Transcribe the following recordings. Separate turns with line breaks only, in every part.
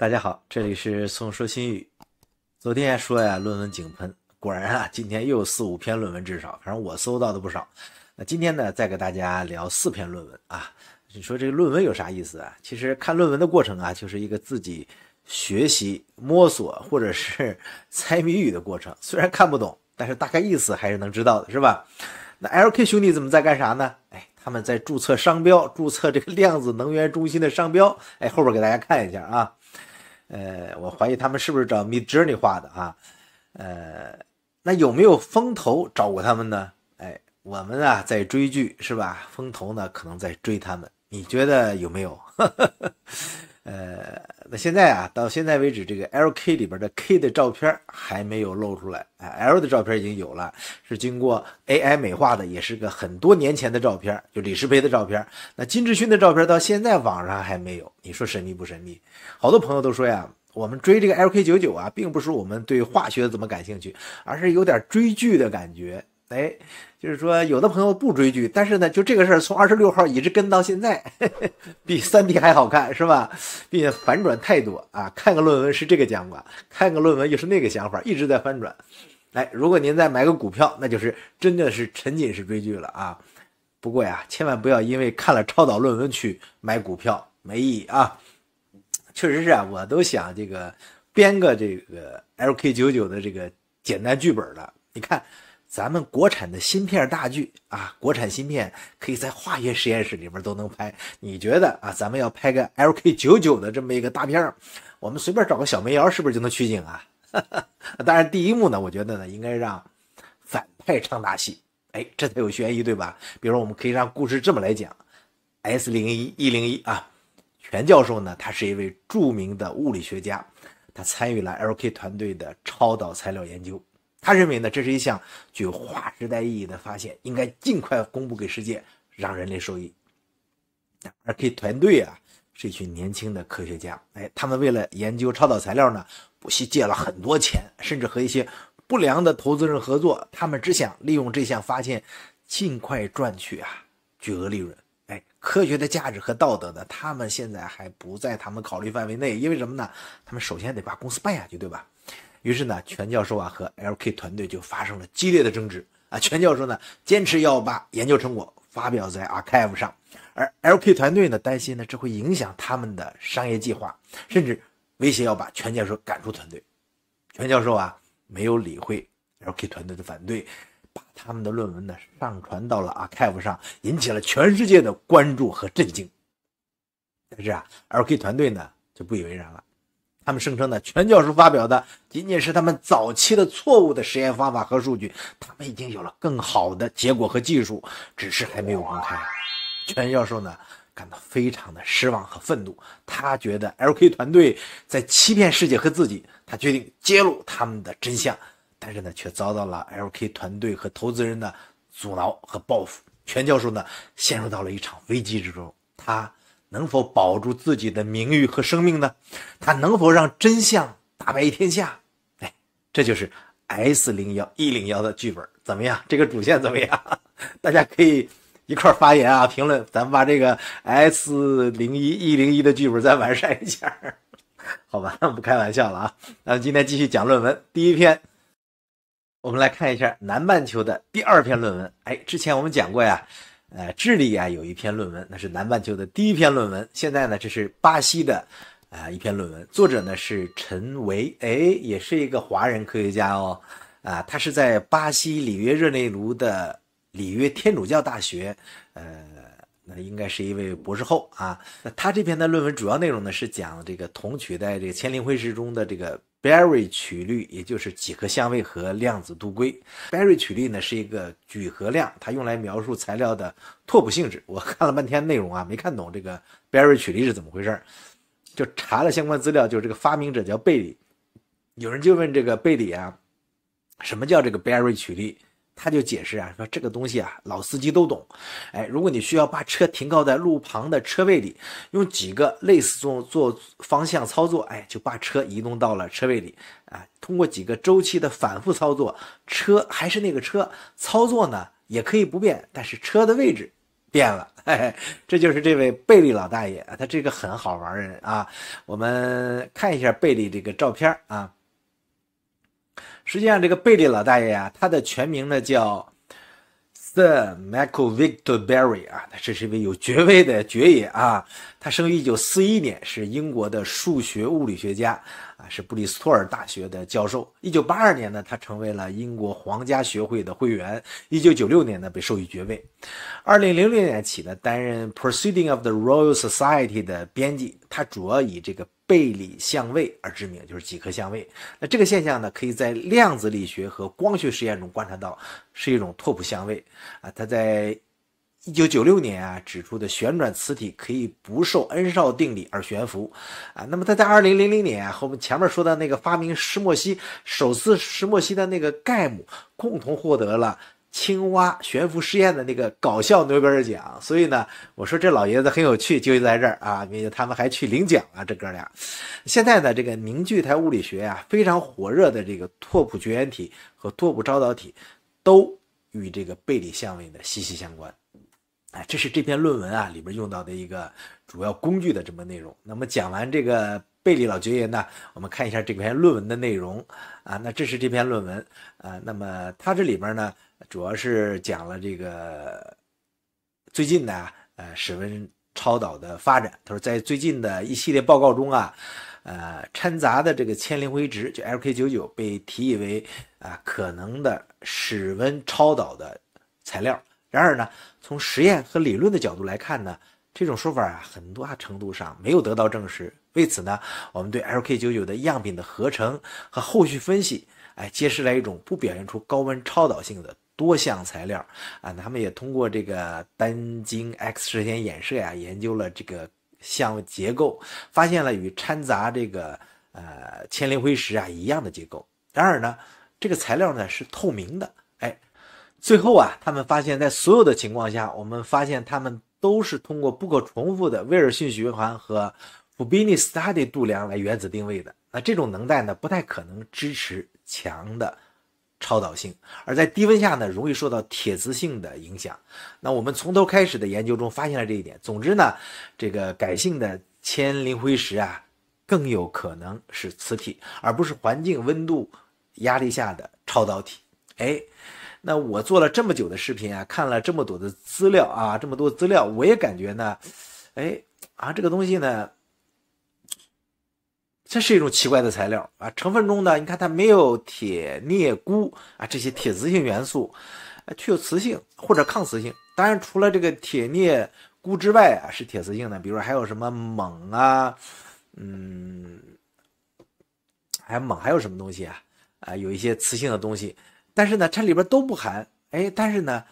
大家好，这里是宋说新语。昨天说呀，论文井喷，果然啊，今天又有四五篇论文，至少反正我搜到的不少。那今天呢，再给大家聊四篇论文啊。你说这个论文有啥意思啊？其实看论文的过程啊，就是一个自己学习、摸索或者是猜谜语的过程。虽然看不懂，但是大概意思还是能知道的，是吧？那 LK 兄弟怎么在干啥呢？哎，他们在注册商标，注册这个量子能源中心的商标。哎，后边给大家看一下啊。呃，我怀疑他们是不是找 Mid Journey 画的啊？呃，那有没有风投找过他们呢？哎，我们啊在追剧是吧？风投呢可能在追他们，你觉得有没有？呃，那现在啊，到现在为止，这个 LK 里边的 K 的照片还没有露出来，啊，L 的照片已经有了，是经过 AI 美化的，也是个很多年前的照片，就李世培的照片。那金志勋的照片到现在网上还没有，你说神秘不神秘？好多朋友都说呀，我们追这个 LK 九九啊，并不是我们对化学怎么感兴趣，而是有点追剧的感觉。哎，就是说，有的朋友不追剧，但是呢，就这个事儿，从二十六号一直跟到现在，比三 D 还好看，是吧？并且反转太多啊！看个论文是这个讲法，看个论文又是那个想法，一直在翻转。哎，如果您再买个股票，那就是真的是沉浸式追剧了啊！不过呀，千万不要因为看了超导论文去买股票，没意义啊！确实是啊，我都想这个编个这个 LK 九九的这个简单剧本了，你看。咱们国产的芯片大剧啊，国产芯片可以在化学实验室里边都能拍。你觉得啊，咱们要拍个 LK 九九的这么一个大片我们随便找个小煤窑是不是就能取景啊？当然，第一幕呢，我觉得呢，应该让反派唱大戏，哎，这才有悬疑，对吧？比如，我们可以让故事这么来讲：S 零一一零一啊，全教授呢，他是一位著名的物理学家，他参与了 LK 团队的超导材料研究。他认为呢，这是一项具有划时代意义的发现，应该尽快公布给世界，让人类受益。而 K 团队啊，是一群年轻的科学家，哎，他们为了研究超导材料呢，不惜借了很多钱，甚至和一些不良的投资人合作。他们只想利用这项发现，尽快赚取啊巨额利润。哎，科学的价值和道德呢，他们现在还不在他们考虑范围内，因为什么呢？他们首先得把公司办下去，对吧？于是呢，全教授啊和 LK 团队就发生了激烈的争执啊。全教授呢坚持要把研究成果发表在 Archive 上，而 LK 团队呢担心呢这会影响他们的商业计划，甚至威胁要把全教授赶出团队。全教授啊没有理会 LK 团队的反对，把他们的论文呢上传到了 Archive 上，引起了全世界的关注和震惊。但是啊，LK 团队呢就不以为然了。他们声称呢，全教授发表的仅仅是他们早期的错误的实验方法和数据，他们已经有了更好的结果和技术，只是还没有公开。全教授呢感到非常的失望和愤怒，他觉得 LK 团队在欺骗世界和自己，他决定揭露他们的真相，但是呢却遭到了 LK 团队和投资人的阻挠和报复。全教授呢陷入到了一场危机之中，他。能否保住自己的名誉和生命呢？他能否让真相大白天下？哎，这就是 S 零幺一零幺的剧本怎么样？这个主线怎么样？大家可以一块发言啊，评论，咱们把这个 S 零一一零一的剧本再完善一下，好吧？不开玩笑了啊。那今天继续讲论文，第一篇，我们来看一下南半球的第二篇论文。哎，之前我们讲过呀。呃，智利啊有一篇论文，那是南半球的第一篇论文。现在呢，这是巴西的啊一篇论文，作者呢是陈维，哎，也是一个华人科学家哦。啊，他是在巴西里约热内卢的里约天主教大学，呃，那应该是一位博士后啊。那他这篇的论文主要内容呢是讲这个铜取代这个千灵灰石中的这个。Berry 曲率，也就是几何相位和量子度规。Berry 曲率呢是一个聚合量，它用来描述材料的拓扑性质。我看了半天内容啊，没看懂这个 Berry 曲率是怎么回事就查了相关资料，就是这个发明者叫贝里。有人就问这个贝里啊，什么叫这个 Berry 曲率？他就解释啊，说这个东西啊，老司机都懂。哎，如果你需要把车停靠在路旁的车位里，用几个类似做做方向操作，哎，就把车移动到了车位里。啊，通过几个周期的反复操作，车还是那个车，操作呢也可以不变，但是车的位置变了，嘿嘿，这就是这位贝利老大爷啊，他这个很好玩人啊。我们看一下贝利这个照片啊。实际上，这个贝利老大爷啊，他的全名呢叫 Sir Michael Victor Berry 啊，他这是一位有爵位的爵爷啊。他生于一九四一年，是英国的数学物理学家。啊，是布里斯托尔大学的教授。一九八二年呢，他成为了英国皇家学会的会员。一九九六年呢，被授予爵位。二零零零年起呢，担任《Proceeding of the Royal Society》的编辑。他主要以这个贝里相位而知名，就是几何相位。那这个现象呢，可以在量子力学和光学实验中观察到，是一种拓扑相位。啊，他在。一九九六年啊，指出的旋转磁体可以不受恩绍定理而悬浮，啊，那么他在二零零零年啊，和我们前面说的那个发明石墨烯首次石墨烯的那个盖姆共同获得了青蛙悬浮实验的那个搞笑诺贝尔奖。所以呢，我说这老爷子很有趣，就在这儿啊，并且他们还去领奖了，这哥俩。现在呢，这个凝聚态物理学啊，非常火热的这个拓扑绝缘体和拓扑超导体，都与这个贝里相位呢息息相关。哎，这是这篇论文啊里边用到的一个主要工具的这么内容。那么讲完这个贝利老爵爷呢，我们看一下这篇论文的内容啊。那这是这篇论文啊。那么它这里边呢，主要是讲了这个最近呢，呃，室温超导的发展。他说，在最近的一系列报告中啊，呃，掺杂的这个铅磷灰值就 LK99 被提议为啊可能的室温超导的材料。然而呢，从实验和理论的角度来看呢，这种说法啊，很大程度上没有得到证实。为此呢，我们对 LK99 的样品的合成和后续分析，哎，揭示了一种不表现出高温超导性的多项材料啊。他们也通过这个单晶 X 射线衍射呀，研究了这个相结构，发现了与掺杂这个呃千灵灰石啊一样的结构。然而呢，这个材料呢是透明的。哎最后啊，他们发现，在所有的情况下，我们发现他们都是通过不可重复的威尔逊循环和 Fubini study 度量来原子定位的。那这种能带呢，不太可能支持强的超导性，而在低温下呢，容易受到铁磁性的影响。那我们从头开始的研究中发现了这一点。总之呢，这个改性的铅磷灰石啊，更有可能是磁体，而不是环境温度压力下的超导体。哎。那我做了这么久的视频啊，看了这么多的资料啊，这么多资料，我也感觉呢，哎啊，这个东西呢，这是一种奇怪的材料啊。成分中呢，你看它没有铁、镍、钴啊这些铁磁性元素，啊，具有磁性或者抗磁性。当然，除了这个铁、镍、钴之外啊，是铁磁性的，比如说还有什么锰啊，嗯，还有锰还有什么东西啊？啊，有一些磁性的东西。但是呢，它里边都不含，哎，但是呢，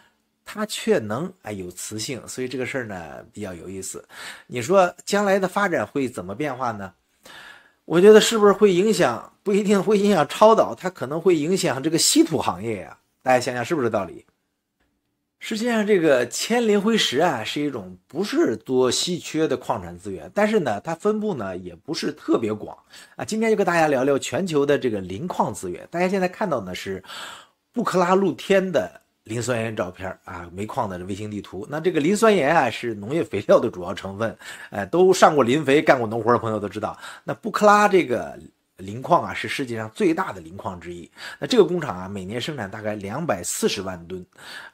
它却能哎有磁性，所以这个事儿呢比较有意思。你说将来的发展会怎么变化呢？我觉得是不是会影响？不一定会影响超导，它可能会影响这个稀土行业呀。大家想想是不是道理？实际上，这个铅磷灰石啊是一种不是多稀缺的矿产资源，但是呢，它分布呢也不是特别广啊。今天就跟大家聊聊全球的这个磷矿资源。大家现在看到的是。布克拉露天的磷酸盐照片啊，煤矿的卫星地图。那这个磷酸盐啊，是农业肥料的主要成分。哎，都上过磷肥、干过农活的朋友都知道，那布克拉这个磷矿啊，是世界上最大的磷矿之一。那这个工厂啊，每年生产大概两百四十万吨，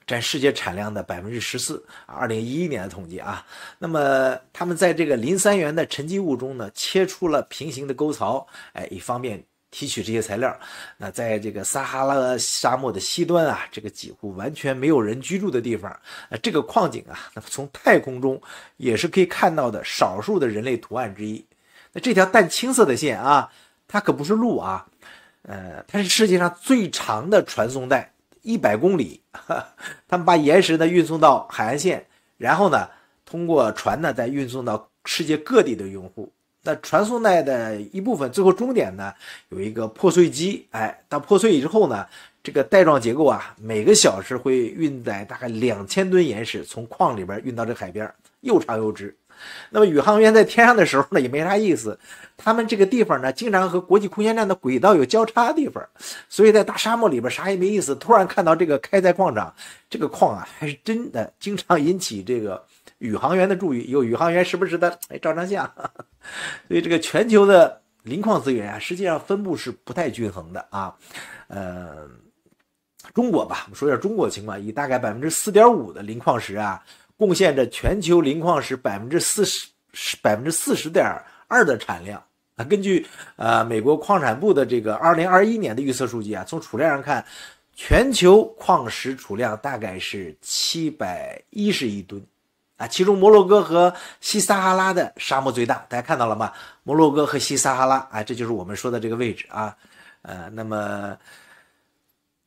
占世界产量的百分之十四。二零一一年的统计啊，那么他们在这个磷酸盐的沉积物中呢，切出了平行的沟槽，哎，以方便。提取这些材料，那在这个撒哈拉沙漠的西端啊，这个几乎完全没有人居住的地方，呃，这个矿井啊，那么从太空中也是可以看到的少数的人类图案之一。那这条淡青色的线啊，它可不是路啊，呃，它是世界上最长的传送带，一百公里。他们把岩石呢运送到海岸线，然后呢通过船呢再运送到世界各地的用户。那传送带的一部分，最后终点呢有一个破碎机，哎，当破碎之后呢，这个带状结构啊，每个小时会运载大概两千吨岩石从矿里边运到这海边，又长又直。那么宇航员在天上的时候呢，也没啥意思。他们这个地方呢，经常和国际空间站的轨道有交叉地方，所以在大沙漠里边啥也没意思。突然看到这个开采矿场，这个矿啊，还是真的，经常引起这个宇航员的注意。有宇航员时不时的 哎照张相。所以这个全球的磷矿资源啊，实际上分布是不太均衡的啊。呃，中国吧，我们说一下中国的情况，以大概百分之四点五的磷矿石啊，贡献着全球磷矿石百分之四十百分之四十点二的产量。啊，根据呃美国矿产部的这个二零二一年的预测数据啊，从储量上看，全球矿石储量大概是七百一十亿吨，其中摩洛哥和西撒哈拉的沙漠最大，大家看到了吗？摩洛哥和西撒哈拉啊，这就是我们说的这个位置啊，呃，那么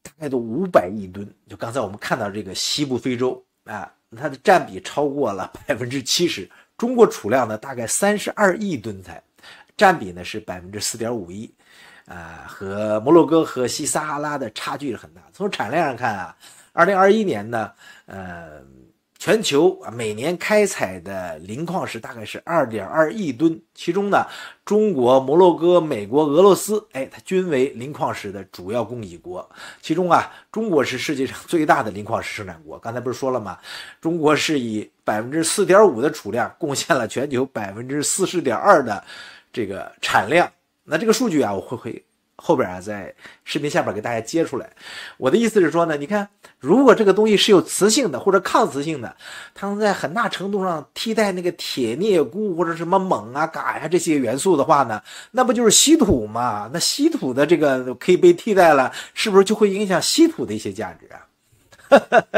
大概都五百亿吨，就刚才我们看到这个西部非洲啊，它的占比超过了百分之七十，中国储量呢大概三十二亿吨才。占比呢是百分之四点五一，啊，和摩洛哥和西撒哈拉的差距是很大。从产量上看啊，二零二一年呢，呃，全球啊每年开采的磷矿石大概是二点二亿吨，其中呢，中国、摩洛哥、美国、俄罗斯，哎，它均为磷矿石的主要供给国。其中啊，中国是世界上最大的磷矿石生产国。刚才不是说了吗？中国是以百分之四点五的储量贡献了全球百分之四十点二的。这个产量，那这个数据啊，我会会后边啊，在视频下边给大家接出来。我的意思是说呢，你看，如果这个东西是有磁性的或者抗磁性的，它能在很大程度上替代那个铁、镍、钴或者什么锰啊、钴呀这些元素的话呢，那不就是稀土吗？那稀土的这个可以被替代了，是不是就会影响稀土的一些价值啊？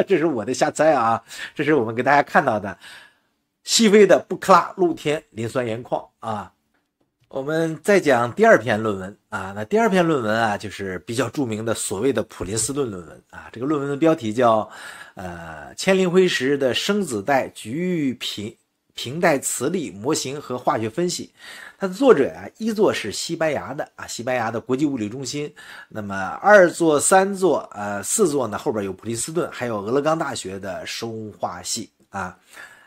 这是我的瞎猜啊，这是我们给大家看到的细微的布克拉露天磷酸盐矿啊。我们再讲第二篇论文啊，那第二篇论文啊，就是比较著名的所谓的普林斯顿论文啊。这个论文的标题叫《呃千灵灰石的生子带局域平平带磁力模型和化学分析》。它的作者呀，一座是西班牙的啊，西班牙的国际物理中心。那么二座、三座、呃四座呢，后边有普林斯顿，还有俄勒冈大学的生化系啊。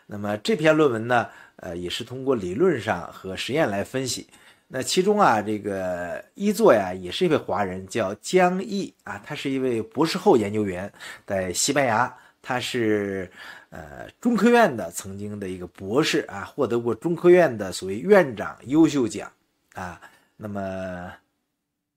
那么这篇论文呢？呃，也是通过理论上和实验来分析。那其中啊，这个一作呀，也是一位华人，叫江毅啊，他是一位博士后研究员，在西班牙，他是呃中科院的曾经的一个博士啊，获得过中科院的所谓院长优秀奖啊。那么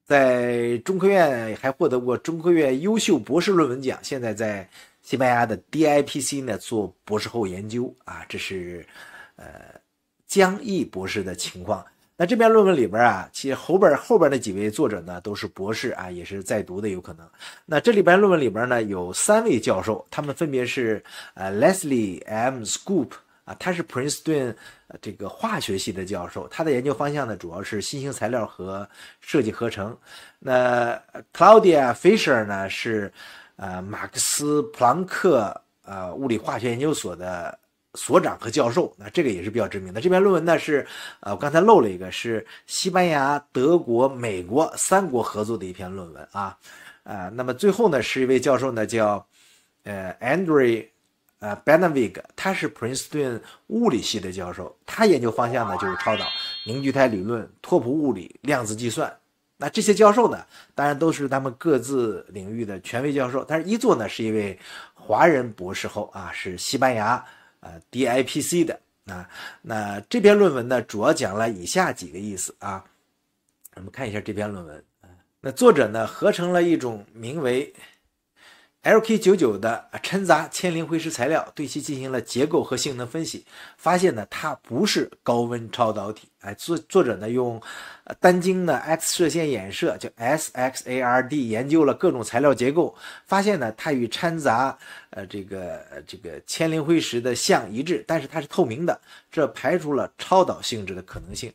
在中科院还获得过中科院优秀博士论文奖，现在在西班牙的 DIPC 呢做博士后研究啊，这是。呃，江毅博士的情况。那这篇论文里边啊，其实后边后边那几位作者呢都是博士啊，也是在读的有可能。那这里边论文里边呢有三位教授，他们分别是呃 Leslie M. Scoop 啊，他是 Princeton 这个化学系的教授，他的研究方向呢主要是新型材料和设计合成。那 Claudia Fisher 呢是呃马克思普朗克呃物理化学研究所的。所长和教授，那这个也是比较知名的。这篇论文呢是，呃，我刚才漏了一个，是西班牙、德国、美国三国合作的一篇论文啊，呃，那么最后呢是一位教授呢叫，呃，Andre，呃，Benavig，他是 Princeton 物理系的教授，他研究方向呢就是超导、凝聚态理论、拓扑物理、量子计算。那这些教授呢，当然都是他们各自领域的权威教授，但是一座呢是一位华人博士后啊，是西班牙。呃，DIPC 的啊，那这篇论文呢，主要讲了以下几个意思啊。我们看一下这篇论文啊，那作者呢合成了一种名为。LK99 的掺杂铅磷灰石材料，对其进行了结构和性能分析，发现呢它不是高温超导体。哎，作作者呢用单晶的 X 射线衍射，叫 SXARD，研究了各种材料结构，发现呢它与掺杂呃这个这个铅磷灰石的相一致，但是它是透明的，这排除了超导性质的可能性。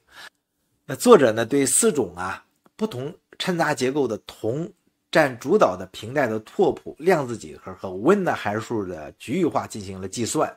那作者呢对四种啊不同掺杂结构的铜。占主导的平带的拓扑量子几何和温的函数的局域化进行了计算，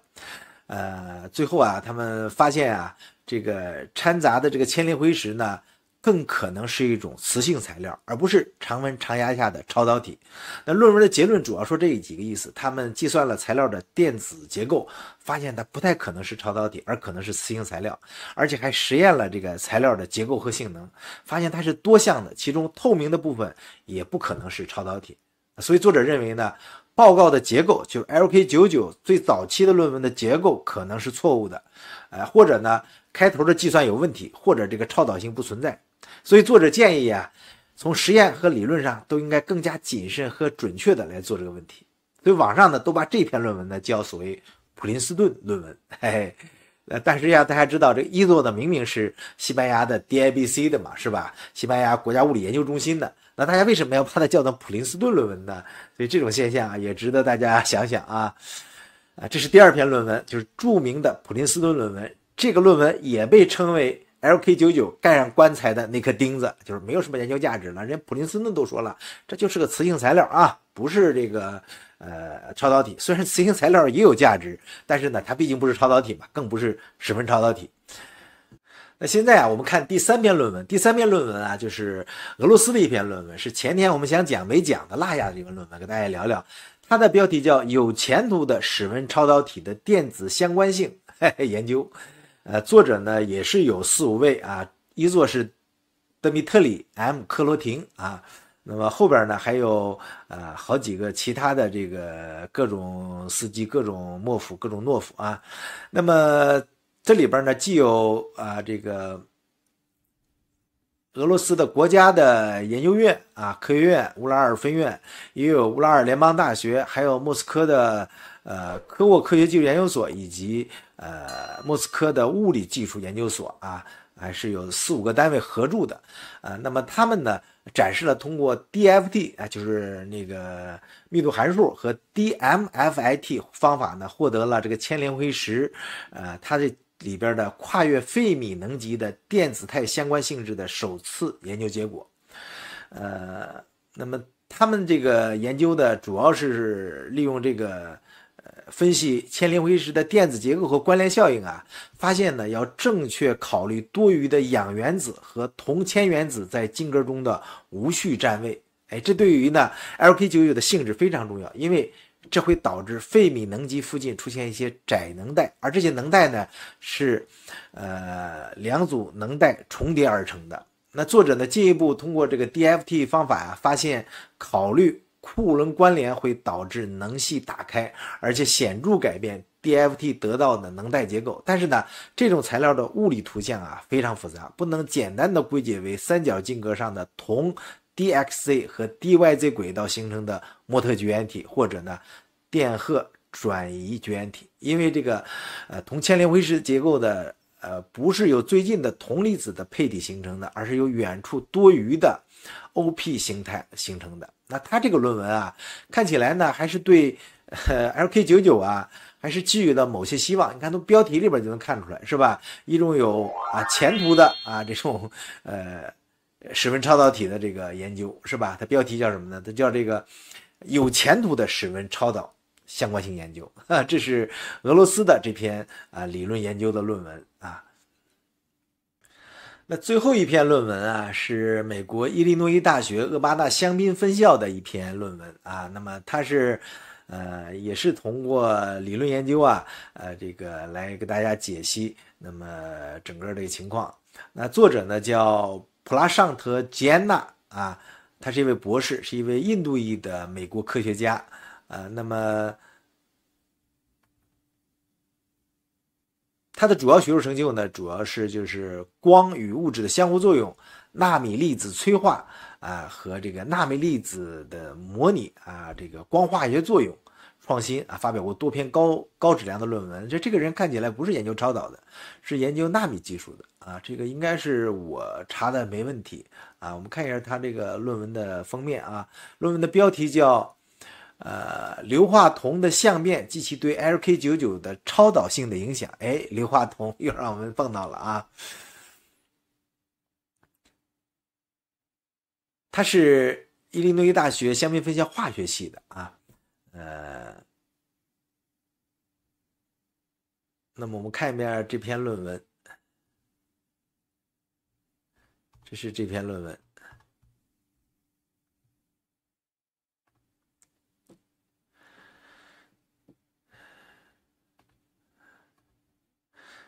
呃，最后啊，他们发现啊，这个掺杂的这个千里灰石呢，更可能是一种磁性材料，而不是常温常压下的超导体。那论文的结论主要说这几个意思：他们计算了材料的电子结构，发现它不太可能是超导体，而可能是磁性材料，而且还实验了这个材料的结构和性能，发现它是多项的，其中透明的部分也不可能是超导体。所以作者认为呢，报告的结构就是 LK99 最早期的论文的结构可能是错误的，呃，或者呢开头的计算有问题，或者这个超导性不存在。所以作者建议啊，从实验和理论上都应该更加谨慎和准确的来做这个问题。所以网上呢都把这篇论文呢叫所谓普林斯顿论文，嘿嘿。呃，但是呀，大家知道这一作的明明是西班牙的 DIBC 的嘛，是吧？西班牙国家物理研究中心的，那大家为什么要把它叫做普林斯顿论文呢？所以这种现象啊，也值得大家想想啊。啊，这是第二篇论文，就是著名的普林斯顿论文。这个论文也被称为。LK 九九盖上棺材的那颗钉子，就是没有什么研究价值了。人家普林斯顿都说了，这就是个磁性材料啊，不是这个呃超导体。虽然磁性材料也有价值，但是呢，它毕竟不是超导体嘛，更不是十分超导体。那现在啊，我们看第三篇论文。第三篇论文啊，就是俄罗斯的一篇论文，是前天我们想讲没讲的落下的这篇论文，跟大家聊聊。它的标题叫《有前途的室温超导体的电子相关性嘿嘿 研究》。呃，作者呢也是有四五位啊，一座是德米特里 ·M· 克罗廷啊，那么后边呢还有呃好几个其他的这个各种司机、各种莫夫、各种懦夫啊，那么这里边呢既有啊这个俄罗斯的国家的研究院啊科学院乌拉尔分院，也有乌拉尔联邦大学，还有莫斯科的。呃，科沃科学技术研究所以及呃莫斯科的物理技术研究所啊，还是有四五个单位合著的，呃，那么他们呢展示了通过 DFT 啊，就是那个密度函数和 DMFIT 方法呢，获得了这个铅磷灰石，呃，它的里边的跨越费米能级的电子态相关性质的首次研究结果，呃，那么他们这个研究的主要是利用这个。分析铅磷灰石的电子结构和关联效应啊，发现呢要正确考虑多余的氧原子和铜铅原子在晶格中的无序占位。哎，这对于呢 LK99 的性质非常重要，因为这会导致费米能级附近出现一些窄能带，而这些能带呢是呃两组能带重叠而成的。那作者呢进一步通过这个 DFT 方法啊，发现考虑。库仑关联会导致能系打开，而且显著改变 DFT 得到的能带结构。但是呢，这种材料的物理图像啊非常复杂，不能简单的归结为三角晶格上的铜 DXZ 和 DYZ 轨道形成的莫特绝缘体，或者呢电荷转移绝缘体。因为这个呃铜铅磷灰石结构的呃不是由最近的铜离子的配体形成的，而是由远处多余的 OP 形态形成的。那他这个论文啊，看起来呢还是对 LK 九九啊，还是寄予了某些希望。你看从标题里边就能看出来，是吧？一种有啊前途的啊这种呃室温超导体的这个研究，是吧？它标题叫什么呢？它叫这个有前途的室温超导相关性研究啊。这是俄罗斯的这篇啊理论研究的论文啊。那最后一篇论文啊，是美国伊利诺伊大学厄巴纳香槟分校的一篇论文啊。那么它是，呃，也是通过理论研究啊，呃，这个来给大家解析那么整个这个情况。那作者呢叫普拉尚特吉安娜啊，他是一位博士，是一位印度裔的美国科学家啊。那么。它的主要学术成就呢，主要是就是光与物质的相互作用、纳米粒子催化啊和这个纳米粒子的模拟啊，这个光化学作用创新啊，发表过多篇高高质量的论文。这这个人看起来不是研究超导的，是研究纳米技术的啊，这个应该是我查的没问题啊。我们看一下他这个论文的封面啊，论文的标题叫。呃，硫化铜的相变及其对 LK99 的超导性的影响。哎，硫化铜又让我们碰到了啊！他是伊利诺伊大学香槟分校化学系的啊。呃，那么我们看一遍这篇论文。这是这篇论文。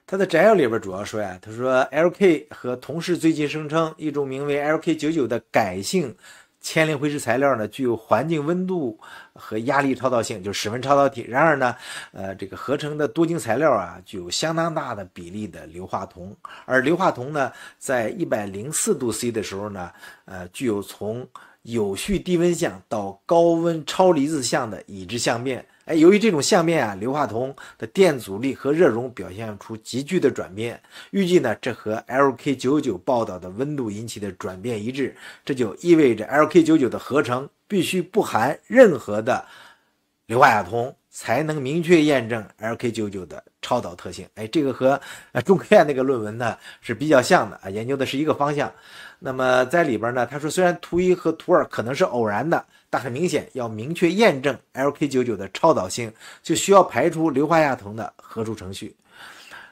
他的摘要里边主要说呀，他说 LK 和同事最近声称，一种名为 LK99 的改性铅磷灰石材料呢，具有环境温度和压力超导性，就是室温超导体。然而呢，呃，这个合成的多晶材料啊，具有相当大的比例的硫化铜，而硫化铜呢，在一百零四度 C 的时候呢，呃，具有从有序低温相到高温超离子相的已知相变。哎，由于这种相变啊，硫化铜的电阻力和热容表现出急剧的转变。预计呢，这和 LK99 报道的温度引起的转变一致。这就意味着 LK99 的合成必须不含任何的硫化亚铜，才能明确验证 LK99 的超导特性。哎，这个和呃中科院那个论文呢是比较像的啊，研究的是一个方向。那么在里边呢，他说虽然图一和图二可能是偶然的。但很明显，要明确验证 LK99 的超导性，就需要排除硫化亚铜的合成程序。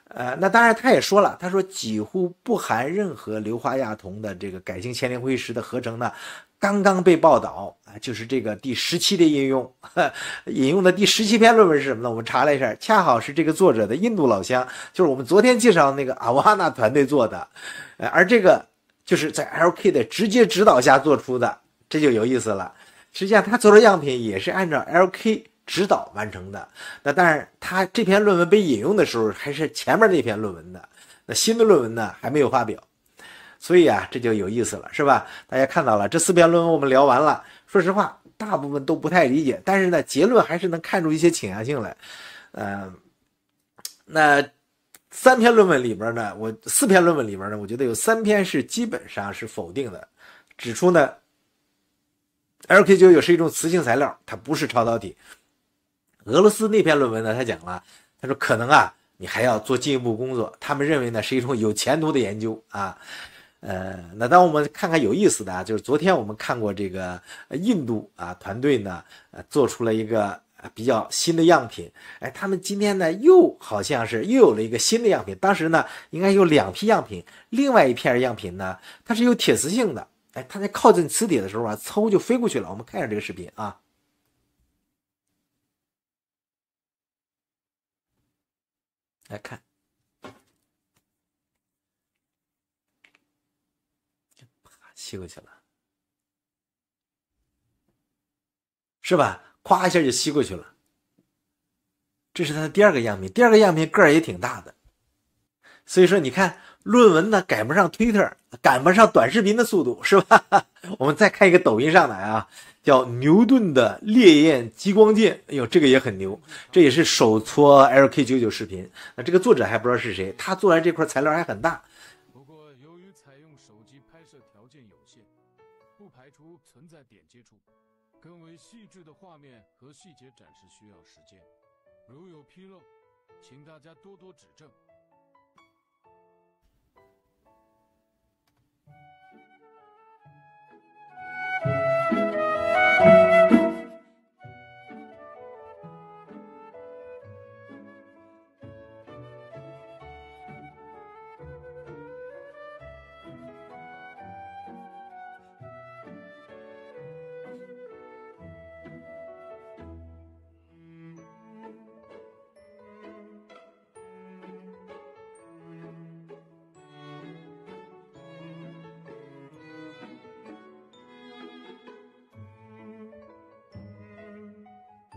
呃，那当然，他也说了，他说几乎不含任何硫化亚铜的这个改性铅磷灰石的合成呢，刚刚被报道啊，就是这个第十七的应用，引用的第十七篇论文是什么呢？我们查了一下，恰好是这个作者的印度老乡，就是我们昨天介绍的那个阿瓦纳团队做的，呃，而这个就是在 LK 的直接指导下做出的，这就有意思了。实际上，他做的样品也是按照 LK 指导完成的。那当然，他这篇论文被引用的时候还是前面那篇论文的。那新的论文呢还没有发表，所以啊，这就有意思了，是吧？大家看到了这四篇论文我们聊完了。说实话，大部分都不太理解，但是呢，结论还是能看出一些倾向性来。嗯，那三篇论文里边呢，我四篇论文里边呢，我觉得有三篇是基本上是否定的，指出呢。LK99 是一种磁性材料，它不是超导体。俄罗斯那篇论文呢，他讲了，他说可能啊，你还要做进一步工作。他们认为呢，是一种有前途的研究啊。呃，那当我们看看有意思的啊，就是昨天我们看过这个印度啊团队呢，呃，做出了一个比较新的样品。哎，他们今天呢又好像是又有了一个新的样品。当时呢应该有两批样品，另外一片样品呢，它是有铁磁性的。哎，它在靠近磁铁的时候啊，嗖就飞过去了。我们看一下这个视频啊，来看，啪吸过去了，是吧？咵一下就吸过去了。这是它的第二个样品，第二个样品个儿也挺大的，所以说你看。论文呢赶不上 Twitter，赶不上短视频的速度，是吧？我们再看一个抖音上来啊，叫牛顿的烈焰激光剑，哎呦，这个也很牛，这也是手搓 LK99 视频。那这个作者还不知道是谁，他做来这块材料还很大。
不过由于采用手机拍摄条件有限，不排除存在点接触，更为细致的画面和细节展示需要时间。如有纰漏，请大家多多指正。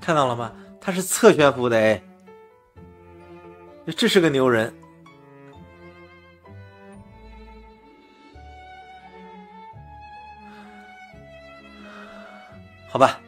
看到了吗？他是侧悬浮的哎，这是个牛人，好吧？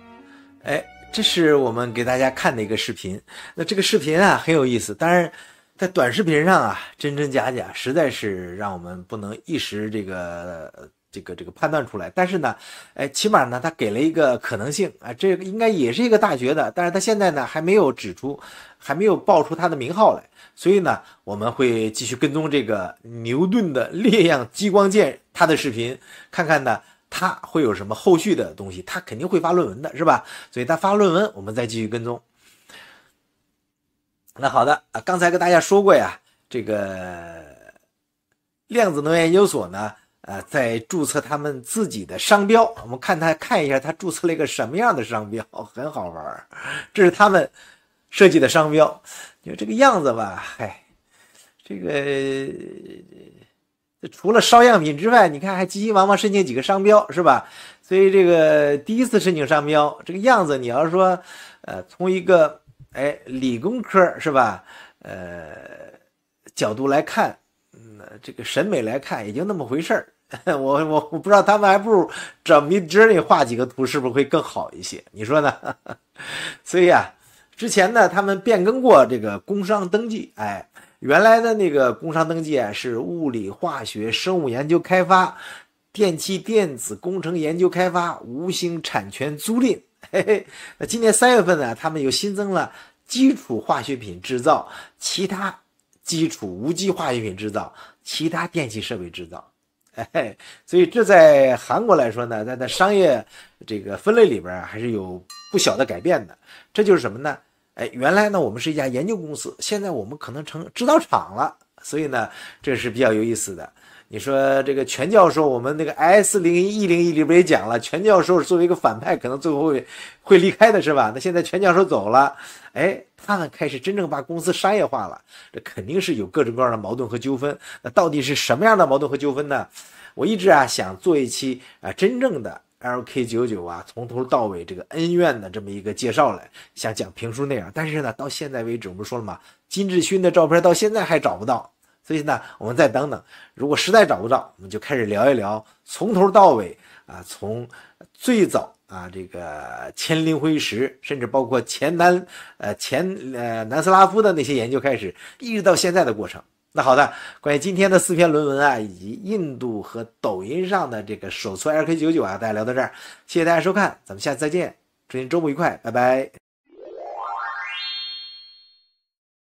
哎，这是我们给大家看的一个视频。那这个视频啊很有意思，当然在短视频上啊真真假假，实在是让我们不能一时这个。这个这个判断出来，但是呢，哎，起码呢，他给了一个可能性啊，这个应该也是一个大学的，但是他现在呢还没有指出，还没有报出他的名号来，所以呢，我们会继续跟踪这个牛顿的烈焰激光剑他的视频，看看呢他会有什么后续的东西，他肯定会发论文的，是吧？所以他发论文，我们再继续跟踪。那好的啊，刚才跟大家说过呀，这个量子能源研究所呢。呃，在注册他们自己的商标。我们看他看一下，他注册了一个什么样的商标，很好玩这是他们设计的商标，就这个样子吧。嗨，这个除了烧样品之外，你看还急急忙忙申请几个商标，是吧？所以这个第一次申请商标，这个样子，你要说，呃，从一个哎理工科是吧？呃，角度来看，嗯，这个审美来看，也就那么回事儿。我我我不知道他们还不如找 Midjourney 画几个图，是不是会更好一些？你说呢？所以啊，之前呢，他们变更过这个工商登记。哎，原来的那个工商登记啊，是物理、化学、生物研究开发、电气电子工程研究开发、无形产权租赁。嘿嘿，那今年三月份呢，他们又新增了基础化学品制造、其他基础无机化学品制造、其他电气设备制造。哎，所以这在韩国来说呢，在在商业这个分类里边还是有不小的改变的。这就是什么呢？哎，原来呢我们是一家研究公司，现在我们可能成制造厂了。所以呢，这是比较有意思的。你说这个全教授，我们那个 S 零一零一里边也讲了，全教授作为一个反派，可能最后会会离开的是吧？那现在全教授走了，哎，他们开始真正把公司商业化了，这肯定是有各种各样的矛盾和纠纷。那到底是什么样的矛盾和纠纷呢？我一直啊想做一期啊真正的 LK 九九啊从头到尾这个恩怨的这么一个介绍来，想讲评书那样。但是呢，到现在为止，我们说了嘛，金志勋的照片到现在还找不到。所以呢，我们再等等。如果实在找不到，我们就开始聊一聊从头到尾啊，从最早啊这个前林辉石，甚至包括前南呃前呃南斯拉夫的那些研究开始，一直到现在的过程。那好的，关于今天的四篇论文啊，以及印度和抖音上的这个手搓 LK 九九啊，大家聊到这儿，谢谢大家收看，咱们下次再见，祝您周末愉快，拜拜。